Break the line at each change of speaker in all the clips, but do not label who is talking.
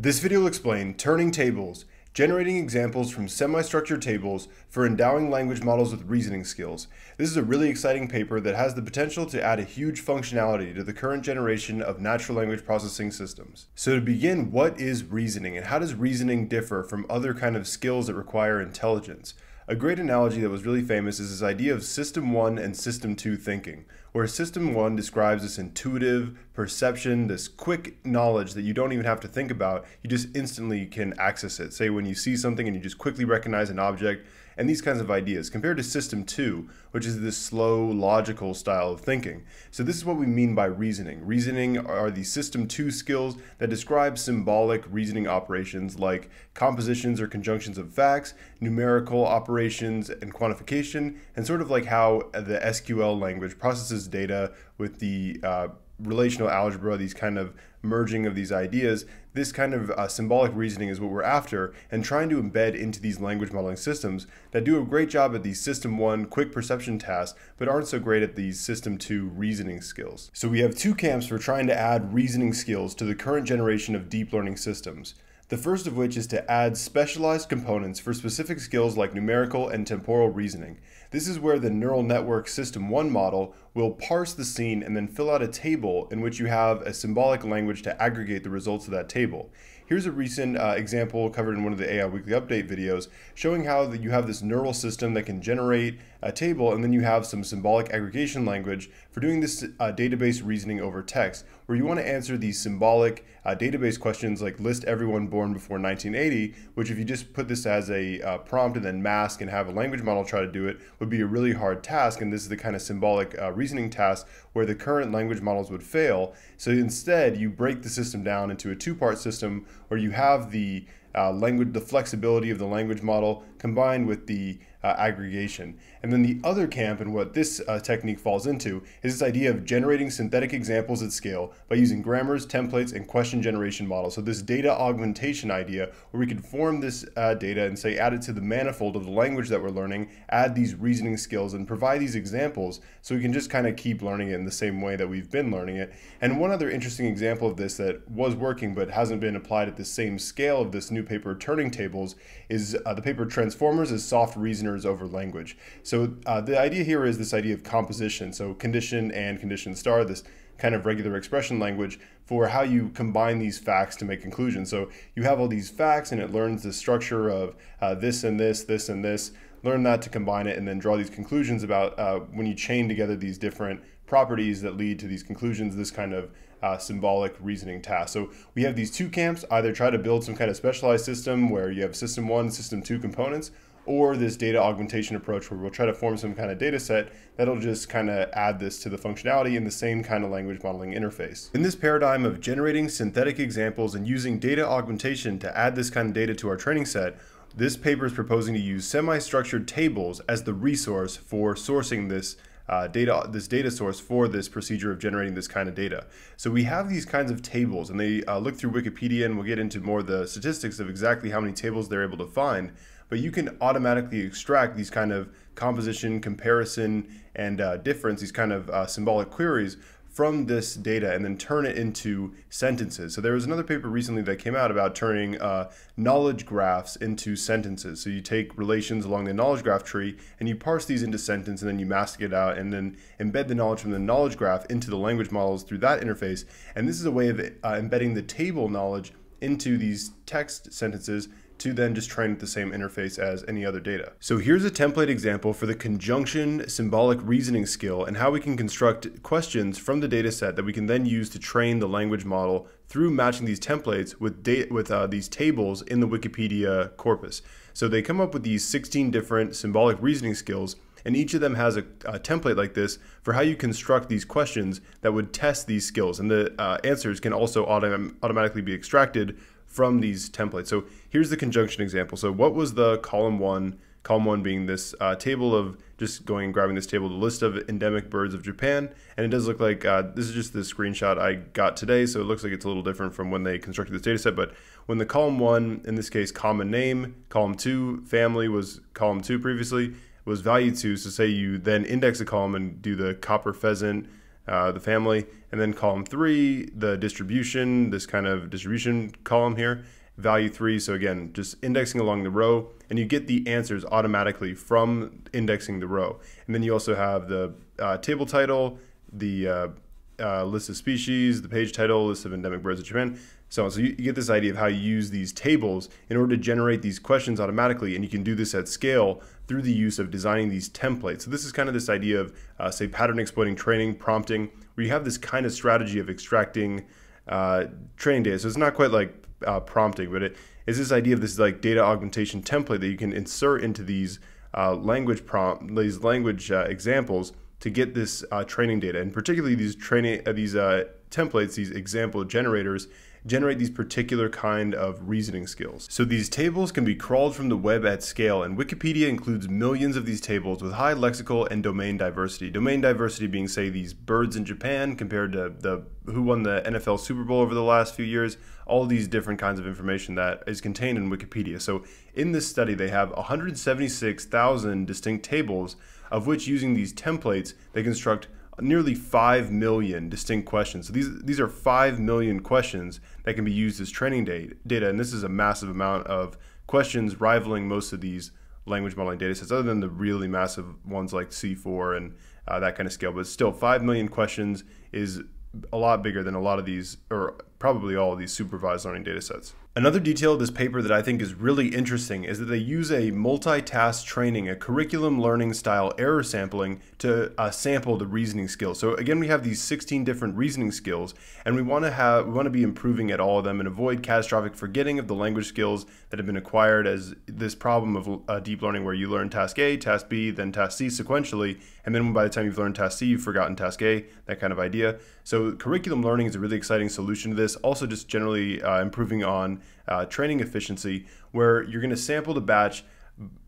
This video will explain turning tables, generating examples from semi-structured tables for endowing language models with reasoning skills. This is a really exciting paper that has the potential to add a huge functionality to the current generation of natural language processing systems. So to begin, what is reasoning and how does reasoning differ from other kind of skills that require intelligence? A great analogy that was really famous is this idea of System 1 and System 2 thinking, where System 1 describes this intuitive perception, this quick knowledge that you don't even have to think about, you just instantly can access it. Say when you see something and you just quickly recognize an object, and these kinds of ideas, compared to System 2, which is this slow, logical style of thinking. So this is what we mean by reasoning. Reasoning are the System 2 skills that describe symbolic reasoning operations like compositions or conjunctions of facts, numerical operations and quantification, and sort of like how the SQL language processes data with the uh, relational algebra, these kind of merging of these ideas, this kind of uh, symbolic reasoning is what we're after and trying to embed into these language modeling systems that do a great job at these system one quick perception tasks, but aren't so great at these system two reasoning skills. So we have two camps for trying to add reasoning skills to the current generation of deep learning systems. The first of which is to add specialized components for specific skills like numerical and temporal reasoning. This is where the neural network system 1 model will parse the scene and then fill out a table in which you have a symbolic language to aggregate the results of that table. Here's a recent uh, example covered in one of the AI Weekly Update videos showing how that you have this neural system that can generate a table and then you have some symbolic aggregation language for doing this uh, database reasoning over text where you want to answer these symbolic uh, database questions like list everyone born before 1980 which if you just put this as a uh, prompt and then mask and have a language model try to do it would be a really hard task and this is the kind of symbolic uh, reasoning task where the current language models would fail. So instead you break the system down into a two-part system where you have the uh, language, the flexibility of the language model combined with the uh, aggregation. And then the other camp, and what this uh, technique falls into, is this idea of generating synthetic examples at scale by using grammars, templates, and question generation models. So this data augmentation idea, where we could form this uh, data and say add it to the manifold of the language that we're learning, add these reasoning skills, and provide these examples so we can just kind of keep learning it in the same way that we've been learning it. And one other interesting example of this that was working but hasn't been applied at the same scale of this new paper, Turning Tables, is uh, the paper Transformers as Soft Reasoners over Language. So uh, the idea here is this idea of composition. So condition and condition star, this kind of regular expression language for how you combine these facts to make conclusions. So you have all these facts and it learns the structure of uh, this and this, this and this, learn that to combine it and then draw these conclusions about uh, when you chain together these different properties that lead to these conclusions, this kind of uh, symbolic reasoning task. So we have these two camps, either try to build some kind of specialized system where you have system one, system two components, or this data augmentation approach where we'll try to form some kind of data set that'll just kind of add this to the functionality in the same kind of language modeling interface. In this paradigm of generating synthetic examples and using data augmentation to add this kind of data to our training set, this paper is proposing to use semi-structured tables as the resource for sourcing this uh, data this data source for this procedure of generating this kind of data. So we have these kinds of tables, and they uh, look through Wikipedia, and we'll get into more the statistics of exactly how many tables they're able to find. But you can automatically extract these kind of composition, comparison, and uh, difference, these kind of uh, symbolic queries from this data and then turn it into sentences. So there was another paper recently that came out about turning uh, knowledge graphs into sentences. So you take relations along the knowledge graph tree and you parse these into sentence and then you mask it out and then embed the knowledge from the knowledge graph into the language models through that interface. And this is a way of uh, embedding the table knowledge into these text sentences to then just train the same interface as any other data. So here's a template example for the conjunction symbolic reasoning skill and how we can construct questions from the data set that we can then use to train the language model through matching these templates with, with uh, these tables in the Wikipedia corpus. So they come up with these 16 different symbolic reasoning skills and each of them has a, a, template like this for how you construct these questions that would test these skills. And the uh, answers can also autom automatically be extracted from these templates. So here's the conjunction example. So what was the column one, column one being this uh, table of just going and grabbing this table, the list of endemic birds of Japan. And it does look like, uh, this is just the screenshot I got today. So it looks like it's a little different from when they constructed this data set. But when the column one, in this case, common name, column two, family was column two previously, was value two. So say you then index a column and do the copper pheasant, uh, the family, and then column three, the distribution, this kind of distribution column here, value three. So again, just indexing along the row, and you get the answers automatically from indexing the row. And then you also have the uh, table title, the uh, uh, list of species, the page title, list of endemic birds of Japan, so. So you, you, get this idea of how you use these tables in order to generate these questions automatically, and you can do this at scale through the use of designing these templates. So this is kind of this idea of, uh, say, pattern exploiting training, prompting, where you have this kind of strategy of extracting uh, training data. So it's not quite like uh, prompting, but it is this idea of this like data augmentation template that you can insert into these uh, language prompt, these language uh, examples to get this uh, training data, and particularly these training these templates, these example generators generate these particular kind of reasoning skills. So these tables can be crawled from the web at scale, and Wikipedia includes millions of these tables with high lexical and domain diversity. Domain diversity being, say, these birds in Japan compared to the who won the NFL Super Bowl over the last few years, all these different kinds of information that is contained in Wikipedia. So in this study, they have 176,000 distinct tables, of which using these templates, they construct nearly 5 million distinct questions. So these, these are 5 million questions that can be used as training data. And this is a massive amount of questions rivaling most of these language modeling data sets, other than the really massive ones like C4 and uh, that kind of scale. But still, 5 million questions is a lot bigger than a lot of these, or probably all of these supervised learning data sets. Another detail of this paper that I think is really interesting is that they use a multitask training, a curriculum learning style error sampling to uh, sample the reasoning skills. So again, we have these 16 different reasoning skills, and we want to have we want to be improving at all of them and avoid catastrophic forgetting of the language skills that have been acquired as this problem of uh, deep learning where you learn task A, task B, then task C sequentially, and then by the time you've learned task C, you've forgotten task A, that kind of idea. So curriculum learning is a really exciting solution to this. Also, just generally uh, improving on uh, training efficiency, where you're going to sample the batch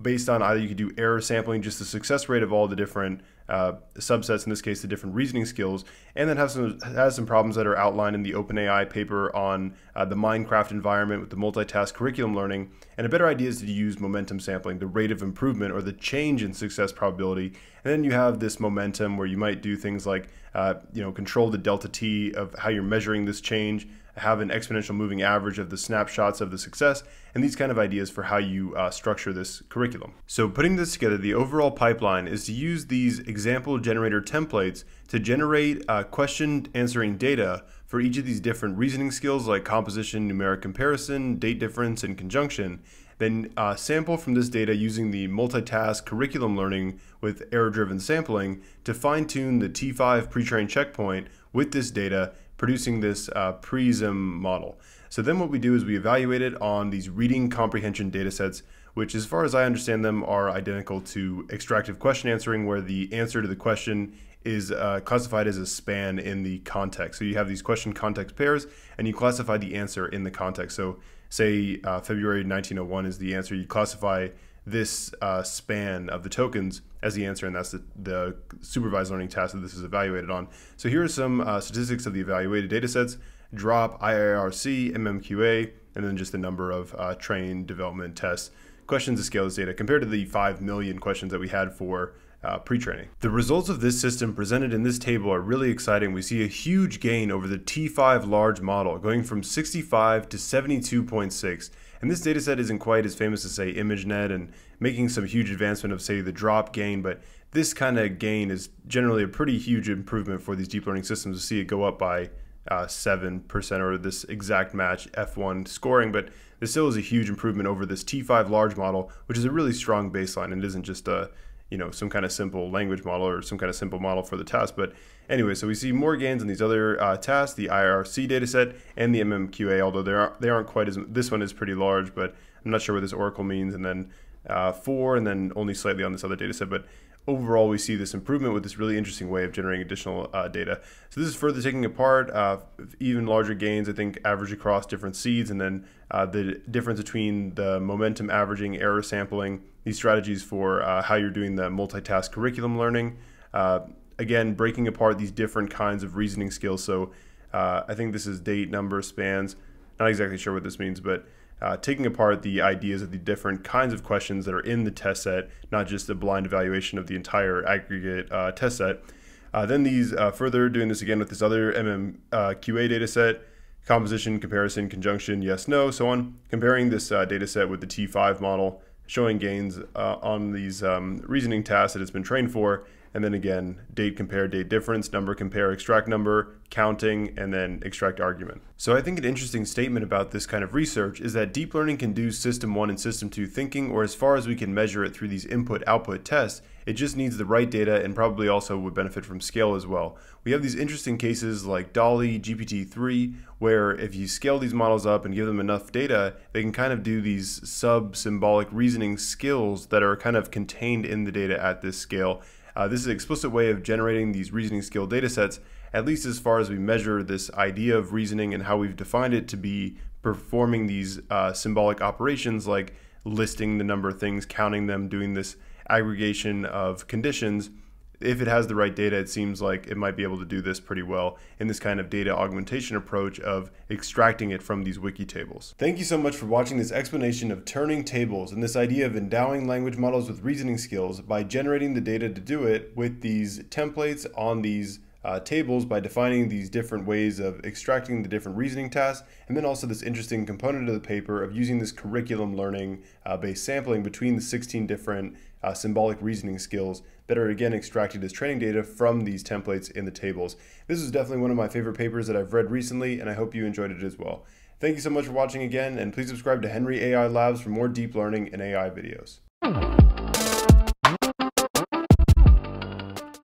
based on either you could do error sampling, just the success rate of all the different uh, subsets, in this case, the different reasoning skills, and then have some has some problems that are outlined in the OpenAI paper on uh, the Minecraft environment with the multitask curriculum learning. And a better idea is to use momentum sampling, the rate of improvement or the change in success probability. And then you have this momentum where you might do things like, uh, you know, control the delta t of how you're measuring this change, have an exponential moving average of the snapshots of the success, and these kind of ideas for how you uh, structure this curriculum. So putting this together, the overall pipeline is to use these example generator templates to generate uh, question answering data for each of these different reasoning skills like composition, numeric comparison, date difference, and conjunction, then uh, sample from this data using the multitask curriculum learning with error-driven sampling to fine-tune the T5 pre-trained checkpoint with this data producing this uh, PRISM model. So then what we do is we evaluate it on these reading comprehension data sets, which as far as I understand them are identical to extractive question answering, where the answer to the question is uh, classified as a span in the context. So you have these question context pairs, and you classify the answer in the context. So say uh, February 1901 is the answer, you classify this uh, span of the tokens as the answer, and that's the, the, supervised learning task that this is evaluated on. So here are some uh, statistics of the evaluated data sets, drop, IIRC, MMQA, and then just the number of uh, trained development tests, questions to scale this data compared to the 5 million questions that we had for uh, pre-training. The results of this system presented in this table are really exciting. We see a huge gain over the T5 large model, going from 65 to 72.6. And this data set isn't quite as famous as, say, ImageNet and making some huge advancement of, say, the drop gain, but this kind of gain is generally a pretty huge improvement for these deep learning systems to see it go up by uh, 7% or this exact match F1 scoring, but this still is a huge improvement over this T5 large model, which is a really strong baseline and isn't just a you know some kind of simple language model or some kind of simple model for the task. But anyway, so we see more gains in these other uh, tasks, the IIRC dataset and the MMQA, although they aren't, they aren't quite as, this one is pretty large, but I'm not sure what this Oracle means. And then uh, four, and then only slightly on this other dataset. But overall, we see this improvement with this really interesting way of generating additional uh, data. So this is further taking apart uh, even larger gains, I think, average across different seeds, and then uh, the difference between the momentum averaging, error sampling, these strategies for uh, how you're doing the multitask curriculum learning. Uh, again, breaking apart these different kinds of reasoning skills. So uh, I think this is date, number, spans. Not exactly sure what this means, but uh, taking apart the ideas of the different kinds of questions that are in the test set, not just a blind evaluation of the entire aggregate uh, test set. Uh, then these uh, further doing this again with this other MMQA uh, data set, composition, comparison, conjunction, yes, no, so on, comparing this uh, data set with the T5 model, showing gains on these um, reasoning tasks that it's been trained for, and then again, date compare, date difference, number compare, extract number, counting, and then extract argument. So I think an interesting statement about this kind of research is that deep learning can do system one and system two thinking, or as far as we can measure it through these input output tests, it just needs the right data and probably also would benefit from scale as well. We have these interesting cases like DALL-E, GPT-3, where if you scale these models up and give them enough data, they can kind of do these sub-symbolic reasoning skills that are kind of contained in the data at this scale uh, this is an explicit way of generating these reasoning skill data sets, at least as far as we measure this idea of reasoning and how we've defined it to be performing these uh, symbolic operations like listing the number of things, counting them, doing this aggregation of conditions if it has the right data, it seems like it might be able to do this pretty well in this kind of data augmentation approach of extracting it from these wiki tables. Thank you so much for watching this explanation of turning tables and this idea of endowing language models with reasoning skills by generating the data to do it with these templates on these uh, tables by defining these different ways of extracting the different reasoning tasks, and then also this interesting component of the paper of using this curriculum learning uh, based sampling between the 16 different uh, symbolic reasoning skills that are again extracted as training data from these templates in the tables. This is definitely one of my favorite papers that I've read recently, and I hope you enjoyed it as well. Thank you so much for watching again, and please subscribe to Henry AI Labs for more deep learning and AI videos.